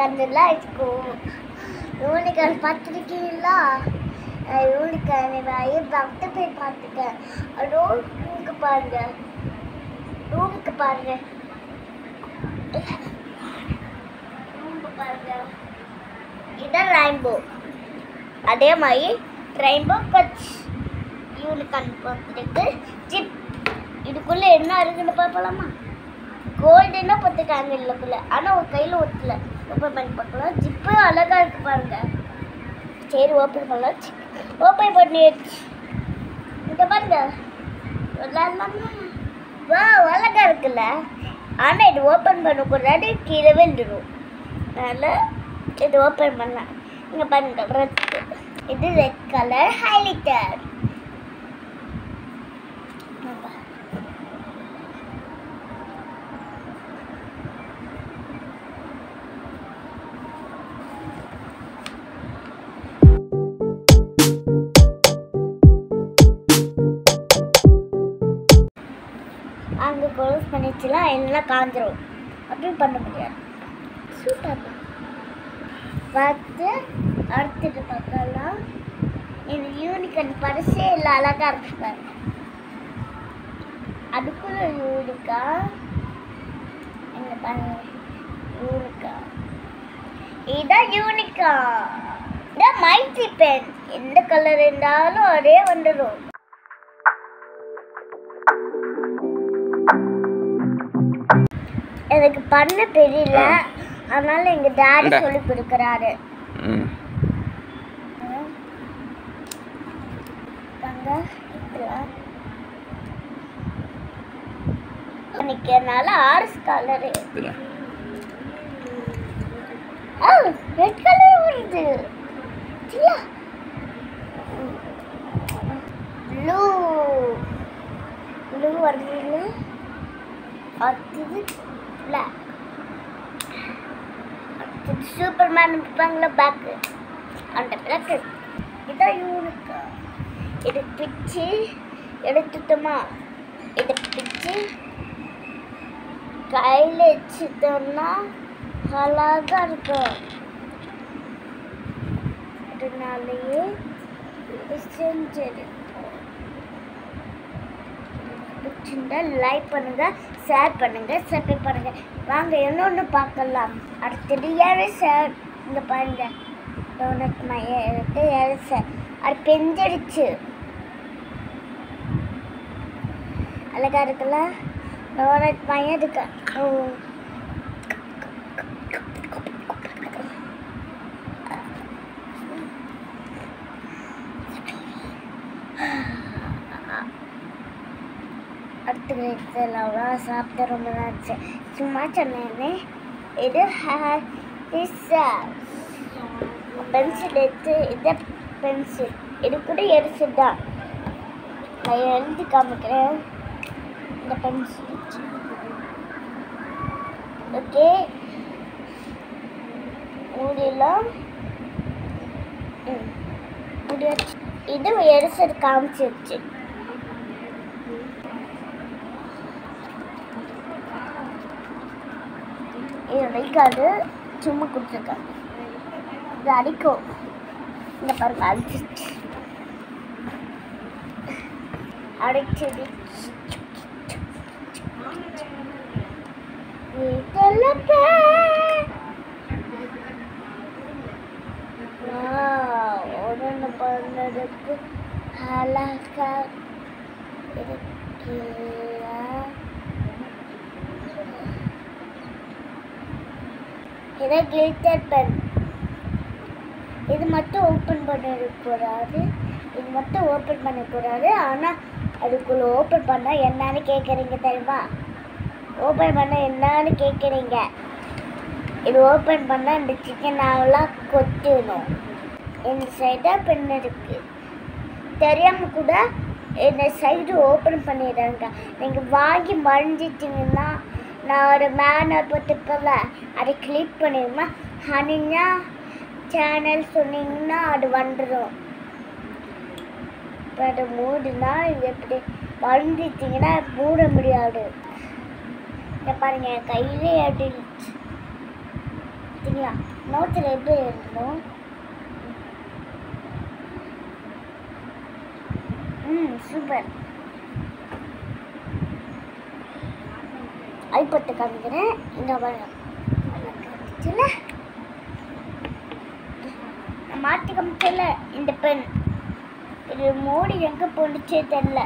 யூனிகார்ன்லாம் இருக்கும் யூனிகார்ன் பார்த்துருக்கீங்களா? யூனிகார்ன் நிறைய பக்த போய் பார்த்துருக்கேன் ரூமுக்கு பாருங்க. ரூமுக்கு பாருங்க. ரூமுக்கு பாருங்க. இதான் ரெயின்போ அதே மாதிரி ரெயின்போ கட்ச் யூனிகார்ன் பார்த்துருக்கு ஜிப் இதுக்குள்ளே என்ன இருக்குன்னு பார்க்கலாமா கோல்டுன்னா பார்த்துட்டாங்க இல்லைக்குள்ளே ஆனால் ஒரு கையில் ஒத்துல. ஓப்பன் பண்ணி பார்க்கலாம். ஜிப்பு அழகாக இருக்குது பாருங்கள் சரி ஓப்பன் பண்ணலாம். ஓப்பன் பண்ணிடுச்சு இந்த பாருங்க. விளாட்லாமா வா அழகா இருக்குல்ல. ஆனால் இது ஓப்பன் பண்ணக்கூடாது கீழே விழுந்துடும் அதனால் இது ஓப்பன் பண்ணலாம். இங்கே பாருங்கள் ரெட் இது ரெட் கலர் ஹைலைட்டர் க்ளோஸ் எல்லாம் காஞ்சிரும் அப்படின்னு பண்ண முடியாது. சூப்பர் பார்த்து அடுத்தது பார்க்கலாம் இது யூனிகன் பரிசே இல்லை அழகாக இருக்கு பாருங்க. அதுக்குள்ள யூனிக்கா என்ன பாருங்க. யூனிக்கா இதான் யூனிக்கா இதான் மைட்டி பென் எந்த கலர் இருந்தாலும் அதே வந்துடும் எனக்கு பண்ண தெரியல. அதனால எங்க டாடி. சொல்லி கொடுக்குறாரு. நிக்கிறனால ஆரஞ்சு கலர் ஆ ரெட் கலர் வருது. சியா. ப்ளூ ப்ளூ வருது அடுத்தது பிளாக் அடுத்தது சூப்பர்மேன் இருப்பாங்களா பேக்கு அந்த பிளாக் இதான் யூனிக்கா இது பிச்சு எடுத்துட்டோமா? இதை பிச்சு கையில் வச்சுட்டோம்னா அழகாக இருக்கும். அதனாலேயே இது செஞ்சிருக்கோம். பிடிச்சிருந்தா லைக் பண்ணுங்க. ஷேர் பண்ணுங்கள் சப்ஸ்கிரைப் பண்ணுங்கள் வாங்க இன்னொன்று பார்க்கலாம். அடுத்தது எரிசர் இங்கே பாருங்கள் டோனட் மைய எடுத்து சார் அது பெஞ்சிடுச்சு. அழகா இருக்குல்ல? டோனட் மையம் இருக்கு. ஓ. அடுத்து இதெல்லாம் சாப்பிட்டு ரொம்ப நாச்சு சும்மா சொன்னேனே. இது பென்சில் எடுத்து இது பென்சில் இது கூட எரிசு தான் நான் எழுதி காமிக்கிறேன். இந்த பென்சில் ஓகே முடியலாம் இது எரிசல் காமிச்சிருச்சு. இது அடிக்காது சும்மா கொடுத்துருக்காங்க. இது அடிக்கும். இந்த பாருங்க அடிச்சிச்சு அடிச்சது வீட்டில் ஒன்று பண்ணதுக்கு அழகா இருக்கு. இதை கில்டர் பென். இது மட்டும் ஓப்பன் பண்ணக்கூடாது இது மட்டும் ஓப்பன் பண்ணக்கூடாது ஆனால் அதுக்குள்ளே ஓப்பன் பண்ணால் என்னன்னு கேட்குறீங்க தெரியுமா? ஓப்பன் பண்ணால் என்னன்னு கேட்குறீங்க இது ஓப்பன் பண்ணால் இந்த சிக்கன் நாவெல்லாம் கொத்திடணும் இந்த சைடாக பெண் இருக்குது தெரியாமல் கூட இந்த சைடு ஓப்பன் பண்ணிடுறாங்க. நீங்கள் வாங்கி மறைஞ்சிட்டிங்கன்னா நான் ஒரு மேனர் போட்டுப்பல அதை கிளிக் பண்ணிடுமா ஹனினா சேனல் சொன்னீங்கன்னா அது வந்துடும் இப்போ அது மூடுனா எப்படி? வளர்ந்துச்சிங்கன்னா மூட முடியாது. இதை பாருங்க என் கையிலே அடிச்சு சரிங்களா? நோட்டில் எப்படி எழுதணும்? ம் சூப்பர் போட்டு காமிக்கிறேன். இந்த காமிச்சுல மாற்றி காமிச்சல இந்த பெண். இது மோடி எங்கே போணுச்சே தெரில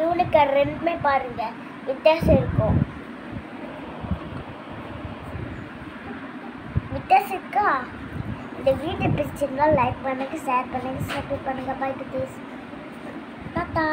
இவனுக்கு ரெண்டுமே பாருங்க வித்தியாசம் இருக்கும். வித்தியாசம் இருக்கா? இந்த வீடியோ பிடிச்சிருந்தா லைக் பண்ணுங்க ஷேர் பண்ணுங்க சப்ஸ்கிரைப் பண்ணுங்க. பை குட்டீஸ் தாத்தா